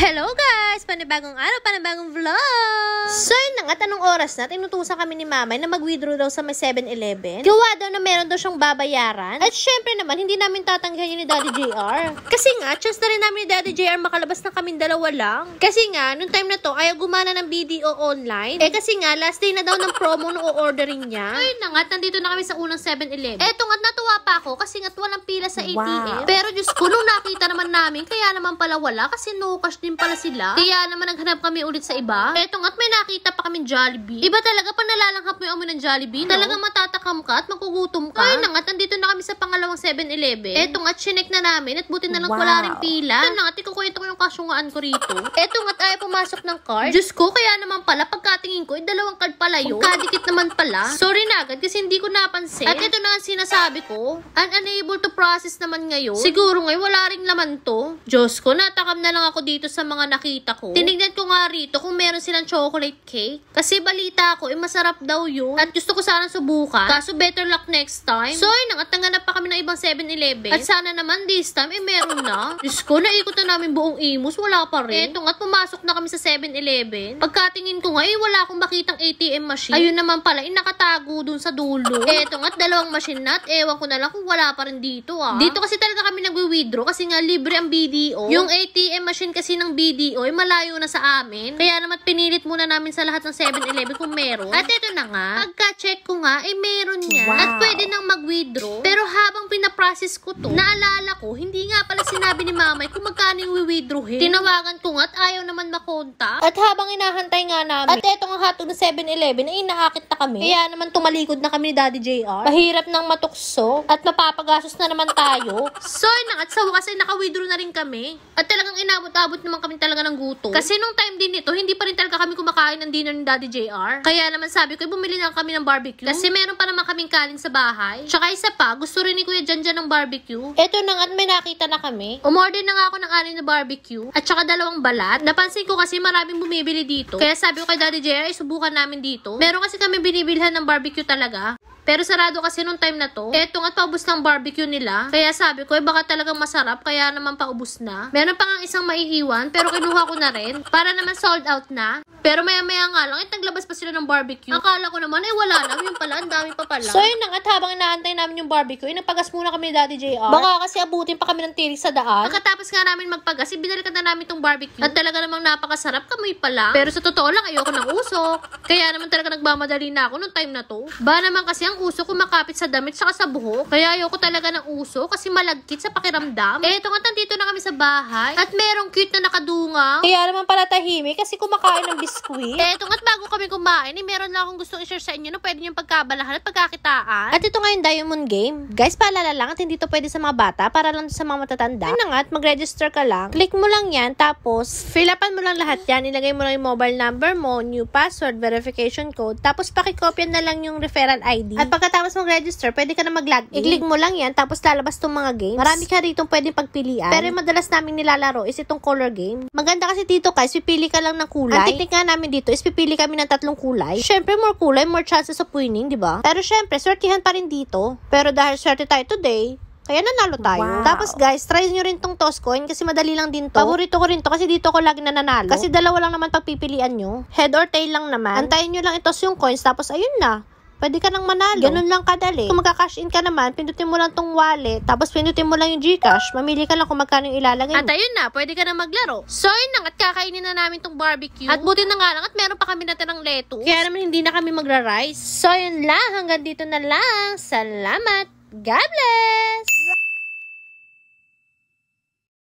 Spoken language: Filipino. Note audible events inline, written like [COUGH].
Hello guys! Panibagong araw, panibagong vlog! So yun na nga, tanong oras na, tinutusan kami ni mamay na mag-withdraw daw sa may 7-Eleven. Gawa daw na meron daw siyang babayaran. At syempre naman, hindi namin tatanggihan yun ni Daddy JR. Kasi nga, chance na rin namin ni Daddy JR makalabas na kaming dalawa lang. Kasi nga, nung time na to, ayaw gumana ng BDO online. Eh kasi nga, last day na daw ng promo nung o-ordering niya. Ayun na nga, nandito na kami sa unang 7-Eleven. Eto nga, natuwa pa ako kasi nga walang pila sa ATM. Wow. Pero Diyos ko, nung nakita naman namin, kaya naman pala wala kasi no cash din pala sila. Kaya naman naghanap kami ulit sa iba. Eto nga't may nakita pa kaming Jollibee. Iba talaga pag nalalanghap mo yung amoy ng Jollibee, no? Talaga matatakam ka at magugutom ka. Ayun na nga't nandito na kami sa pangalawang 7-Eleven. Eto nga't chinek na namin at buti na lang Wow. wala rin pila. Ito na nga't ikukwento ko yung kasungaan ko rito. [LAUGHS] Eto nga't ayaw pumasok ng card. Diyos ko, kaya naman pala pagkatingin ko, eh, dalawang card pala yun. Kadikit naman pala. Sorry na agad kasi hindi ko napansin. At ito na ang sinasabi ko, un- unable to process naman ngayon. Siguro ngayon wala ring laman to. Diyos ko, natakam na lang ako dito sa mga nakita ko. Tinignan ko nga rito kung meron silang chocolate cake. Kasi balita ko, eh masarap daw yun. At gusto ko sana subukan. Kaso better luck next time. So ayun na, at nanganap pa kami ng ibang 7-Eleven. At sana naman this time, eh meron na. Diyos ko, naikot na namin buong imus, wala pa rin. Eto nga't pumasok na kami sa 7-Eleven. Pagkatingin ko nga, eh wala akong makitang ATM machine. Ayun naman pala, eh nakatago dun sa dulo. Eto nga't dalawang machine na at ewan ko na lang kung wala pa rin dito ah. Dito kasi talaga kami nagwi-withdraw kasi nga libre ang BDO. Yung ATM machine kasi ng BDO ay malayo na sa amin. Kaya naman pinilit muna namin sa lahat ng 7-Eleven kung meron. At ito na nga, pagka-check ko nga, eh meron niya. Wow. At pwede nang mag-withdraw. Pero habang pinaprocess ko to, naalala ko, hindi nga pala sinabi ni mamay kung magkano yung withdrawin. Tinawagan ko nga at ayaw naman makonta. At habang inahantay nga namin, at eto nga hatog ng 7-Eleven, ay inaakit na kami. Kaya naman tumalikod na kami ni Daddy JR. Mahirap nang matukso at mapapagasos na naman tayo. So, yun na, at sa wakas ay naka-withdraw na rin kami. At talagang inabot-abot naman kami talaga ng gutom. Kasi nung time din nito, hindi pa rin talaga kami kumakain ng dinner ni Daddy JR. Kaya naman sabi ko, "Eh, bumili lang kami ng barbecue. Kasi meron pa naman kaming kanin sa bahay. Tsaka isa pa, gusto rin ni Kuya Janjan ng barbecue. Eto na nga, at may nakita na kami. Umorder na nga ako ng anin na barbecue. At tsaka dalawang balat. Napansin ko kasi maraming bumibili dito. Kaya sabi ko kay Daddy JR, "Ay, subukan namin dito. Meron kasi kami binibilhan ng barbecue talaga. Pero sarado kasi nung time na to. Eto nga paubos ng barbecue nila. Kaya sabi ko, eh baka talagang masarap. Kaya naman paubos na. Meron pa nga isang maiiwan. Pero kinuha ko na rin. Para naman sold out na. Pero maya maya nga lang, eh naglabas pa sila ng barbecue. Akala ko naman, eh wala na. Yung pala, ang dami pa pala. So yun na nga, at habang inaantay namin yung barbecue, eh nagpagas muna kami ni Daddy JR. Baka kasi abutin pa kami ng tirik sa daan. Pagkatapos nga namin magpagas, eh binalikan na namin tong barbecue. At talaga namang napakasarap, kamoy pa lang. Pero sa totoo lang, ayoko ng usok. Kaya naman talaga nagmamadali na ako nung time na to. Ba naman kasi ang usok kumakapit sa damit saka sa buhok. Kaya ayoko talaga ng usok kasi malagkit sa pakiramdam. Eh, ito nga, nandito na kami sa bahay. At merong cute na nakadungaw. Kaya naman pala tahimik kasi kumakain ng biskuit. Eh, ito nga't bago kami kumain, eh, meron lang akong gustong i-share sa inyo na pwede niyong pagkabalahan at pagkakitaan. At ito nga yung Diamond Game. Guys, paalala lang at hindi to pwede sa mga bata, para lang sa mga matatanda. Yun na nga, at mag-register ka lang. Click mo lang yan, tapos fill upan mo lang lahat yan. Ilagay mo lang yung mobile number mo, new password, verification code, tapos pakikopya na lang yung referral ID. At pagkatapos mag-register, pwede ka na mag-login. I-click mo lang yan, tapos lalabas tong mga games. Marami ka rito pwedeng pagpilian. Pero yung madalas namin nilalaro is itong color game. Maganda kasi dito guys, pipili ka lang ng kulay. Ang technique nga namin dito is pipili kami ng tatlong kulay. Syempre, more kulay, more chances of winning, di ba? Pero syempre, swertihan pa rin dito. Pero dahil swerte tayo today, kaya nanalo tayo. Wow. Tapos guys, try nyo rin tong toss coin kasi madali lang din to. Paborito ko rin to kasi dito ko lagi nananalo. Kasi dalawa lang naman pagpipilian nyo. Head or tail lang naman. Antayin nyo lang itos yung coins tapos ayun na. Pwede ka nang manalo. Ganun lang kadali. Kung magka-cash in ka naman, pindutin mo lang tong wallet, tapos pindutin mo lang yung Gcash, mamili ka lang kung magkano yung ilalagay mo. At ayun na, pwede ka na maglaro. So yun na, at kakainin na namin tong barbecue. At buti na nga lang, at meron pa kami natirang lettuce. Kaya naman hindi na kami magra-rice. So yun lang, hanggang dito na lang. Salamat. God bless!